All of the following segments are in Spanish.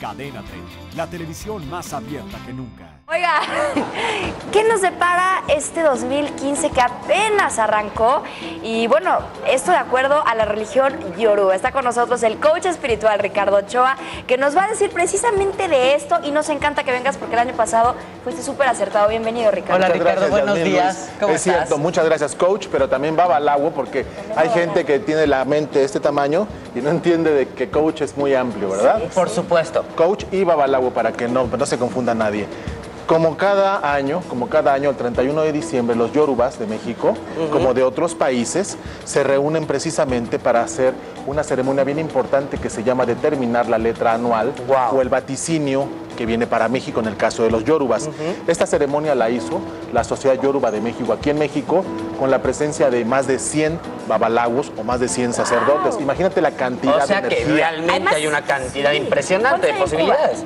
Cadena 30, la televisión más abierta que nunca. Oiga, ¿qué nos depara este 2015 que apenas arrancó? Y bueno, esto de acuerdo a la religión Yoruba. Está con nosotros el coach espiritual Ricardo Ochoa, que nos va a decir precisamente de esto y nos encanta que vengas porque el año pasado fuiste súper acertado. Bienvenido, Ricardo. Hola, Ricardo, buenos días. ¿Cómo es cierto, muchas gracias, coach, pero también va al agua porque hay gente que tiene la mente de este tamaño y no entiende de que coach es muy amplio, ¿verdad? Por supuesto. Coach y Babalago para que no, no se confunda nadie. Como cada año, como cada año, el 31 de diciembre, los yorubas de México, como de otros países, se reúnen precisamente para hacer una ceremonia bien importante que se llama determinar la letra anual Wow. o el vaticinio que viene para México en el caso de los yorubas. Esta ceremonia la hizo la Sociedad Yoruba de México aquí en México con la presencia de más de 100 babalawos o más de 100 sacerdotes. Imagínate la cantidad O sea de que energía. realmente Además, hay una cantidad sí, impresionante de posibilidades.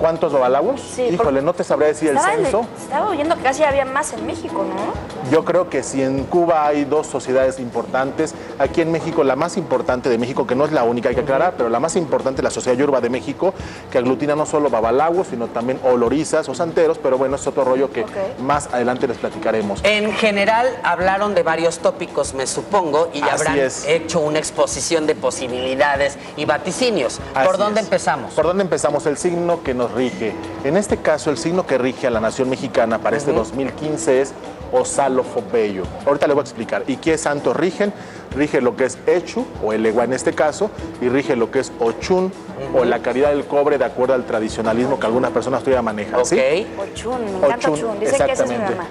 ¿Cuántos babalawos? Sí, Híjole, no te sabría decir el censo. estaba oyendo que casi había más en México, ¿no? Yo creo que si en Cuba hay dos sociedades importantes, aquí en México la más importante de México, que no es la única, hay que aclarar, pero la más importante es la Sociedad Yoruba de México, que aglutina no solo babalawos, sino también olorizas o santeros, pero bueno, es otro rollo que más adelante les platicaremos. En general hablaron de varios tópicos, me supongo, y Así habrán es. hecho una exposición de posibilidades y vaticinios. Así ¿Por dónde es. empezamos? ¿Por dónde empezamos? El signo que nos rige. En este caso, el signo que rige a la nación mexicana para este 2015 es Osalofo Bello. Ahorita le voy a explicar. ¿Y qué santos rigen? Rige lo que es Echu, o el Egua en este caso, y rige lo que es Ochun, o la caridad del cobre, de acuerdo al tradicionalismo que algunas personas todavía manejan. Ok. ¿sí? Ochun, me encanta Ochun, Ochun. Dicen que esa es mi exactamente. mamá.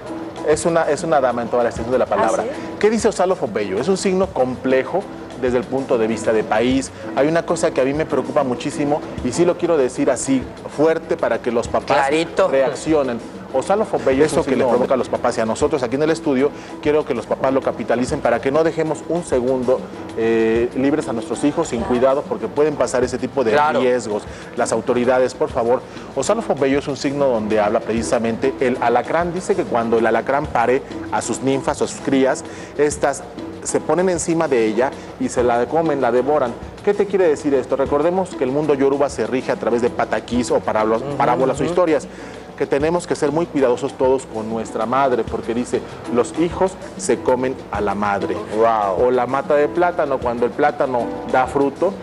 Es una, es una dama en toda la extensión de la palabra. ¿sí? ¿Qué dice Osalofo Bello? Es un signo complejo desde el punto de vista de país. Hay una cosa que a mí me preocupa muchísimo y sí lo quiero decir así fuerte para que los papás Clarito. reaccionen. Osalofo Bello, eso que le provoca a los papás y a nosotros aquí en el estudio, quiero que los papás lo capitalicen para que no dejemos un segundo eh, libres a nuestros hijos sin cuidado porque pueden pasar ese tipo de Claro. riesgos. Las autoridades, por favor. Osalofo Bello es un signo donde habla precisamente el alacrán. Dice que cuando el alacrán pare a sus ninfas o a sus crías, estas se ponen encima de ella y se la comen, la devoran. ¿Qué te quiere decir esto? Recordemos que el mundo yoruba se rige a través de pataquís o parábolas, parábolas o historias que tenemos que ser muy cuidadosos todos con nuestra madre, porque dice, los hijos se comen a la madre. Wow. O la mata de plátano, cuando el plátano da fruto,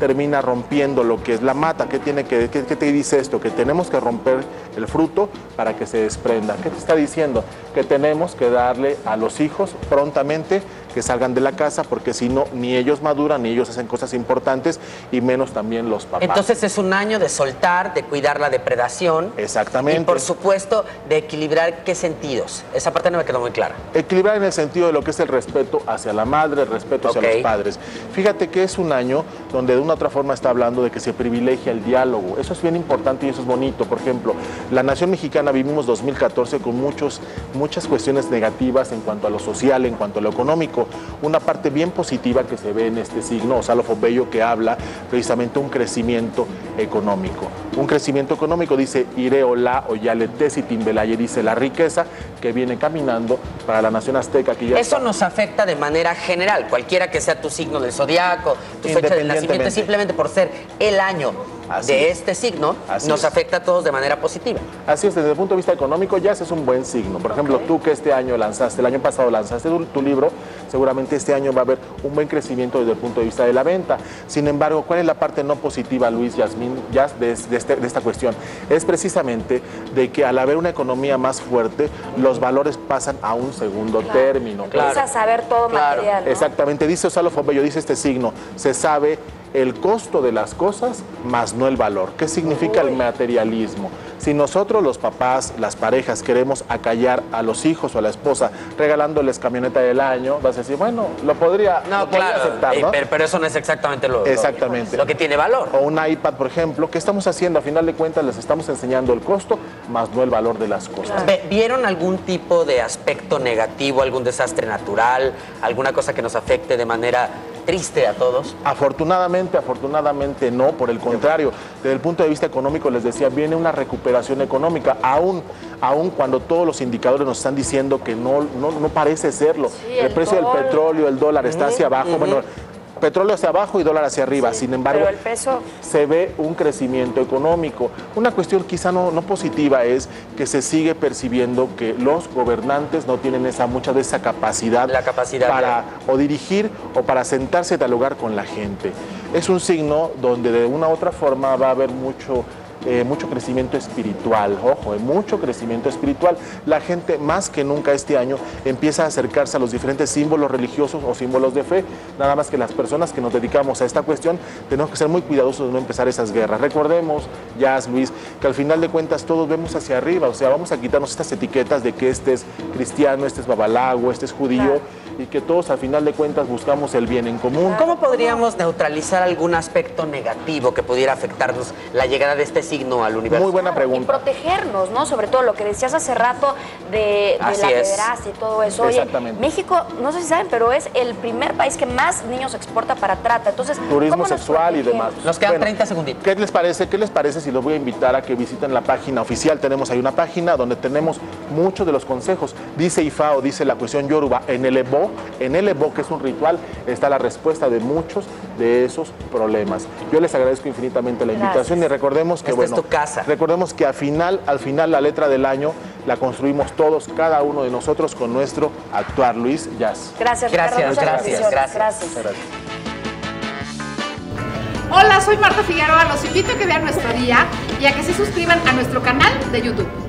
termina rompiendo lo que es la mata. ¿Qué, tiene que, qué, qué te dice esto? Que tenemos que romper el fruto para que se desprenda. ¿Qué te está diciendo? Que tenemos que darle a los hijos prontamente que salgan de la casa, porque si no, ni ellos maduran, ni ellos hacen cosas importantes, y menos también los papás. Entonces es un año de soltar, de cuidar la depredación. Exactamente. Y por supuesto, de equilibrar qué sentidos. Esa parte no me quedó muy clara. Equilibrar en el sentido de lo que es el respeto hacia la madre, el respeto hacia los padres. Fíjate que es un año donde de una u otra forma está hablando de que se privilegia el diálogo. Eso es bien importante y eso es bonito. Por ejemplo, la nación mexicana vivimos 2014 con muchos, muchas cuestiones negativas en cuanto a lo social, en cuanto a lo económico. Una parte bien positiva que se ve en este signo, Osalofo Bello, que habla precisamente un crecimiento económico. Un crecimiento económico, dice Ireola o Yale Timbelaye, dice la riqueza que viene caminando para la nación azteca. Que ya Eso está- nos afecta de manera general, cualquiera que sea tu signo del zodiaco, tu fecha de nacimiento, simplemente por ser el año Así de es. este signo, Así nos es. afecta a todos de manera positiva. Así es, desde el punto de vista económico ya ese es un buen signo. Por ejemplo, tú que este año lanzaste, el año pasado lanzaste tu, tu libro, seguramente este año va a haber un buen crecimiento desde el punto de vista de la venta. Sin embargo, ¿cuál es la parte no positiva, Luis Yasmín, ya de, de este- de esta cuestión? Es precisamente de que al haber una economía más fuerte, los valores pasan a un segundo término. Empiezas a saber todo Claro, material, ¿no? Exactamente, dice Osalofo Bello, dice este signo, se sabe el costo de las cosas, más no el valor. ¿Qué significa el materialismo? Si nosotros los papás, las parejas, queremos acallar a los hijos o a la esposa regalándoles camioneta del año, vas a decir, bueno, lo podría, No, lo podría claro, aceptar, ¿no? pero, pero eso no es exactamente lo, Exactamente. lo que tiene valor. O un iPad, por ejemplo, ¿qué estamos haciendo? A final de cuentas les estamos enseñando el costo, más no el valor de las cosas. ¿Vieron algún tipo de aspecto negativo, algún desastre natural, alguna cosa que nos afecte de manera triste a todos? Afortunadamente, afortunadamente no, por el contrario, desde el punto de vista económico les decía, viene una recuperación económica, aún, aún cuando todos los indicadores nos están diciendo que no, no, no parece serlo. Sí, el, el precio dólar. del petróleo, el dólar está hacia abajo, bueno, petróleo hacia abajo y dólar hacia arriba. Sí, Sin embargo, pero el peso- se ve un crecimiento económico. Una cuestión quizá no, no positiva es que se sigue percibiendo que los gobernantes no tienen esa mucha de esa capacidad, La capacidad para o dirigir o para sentarse a dialogar con la gente. Es un signo donde de una u otra forma va a haber mucho eh, mucho crecimiento espiritual, ojo, eh, mucho crecimiento espiritual. La gente más que nunca este año empieza a acercarse a los diferentes símbolos religiosos o símbolos de fe, nada más que las personas que nos dedicamos a esta cuestión tenemos que ser muy cuidadosos de no empezar esas guerras. Recordemos, Jazz, Luis, que al final de cuentas todos vemos hacia arriba, o sea, vamos a quitarnos estas etiquetas de que este es cristiano, este es babalago, este es judío, y que todos al final de cuentas buscamos el bien en común. ¿Cómo podríamos neutralizar algún aspecto negativo que pudiera afectarnos la llegada de este signo al universo? Muy buena pregunta. Y protegernos, ¿no? Sobre todo lo que decías hace rato de, la pederastia y todo eso. Oye, Exactamente. México, no sé si saben, pero es el primer país que más niños exporta para trata. Entonces, Turismo ¿cómo nos sexual y demás. Nos quedan Bueno, 30 segunditos. ¿Qué les parece? ¿Qué les parece si los voy a invitar a que visiten la página oficial? Tenemos ahí una página donde tenemos muchos de los consejos. Dice IFAO, dice la cuestión Yoruba, en el Ebo, en el Ebo, que es un ritual, está la respuesta de muchos de esos problemas. Yo les agradezco infinitamente la invitación Gracias. y recordemos que Esta es bueno, tu casa. recordemos que al final, al final la letra del año la construimos todos, cada uno de nosotros con nuestro actuar. Luis Jazz. Gracias, Gracias, gracias. gracias. Gracias. Hola, soy Marta Figueroa. Los invito a que vean nuestro día y a que se suscriban a nuestro canal de YouTube.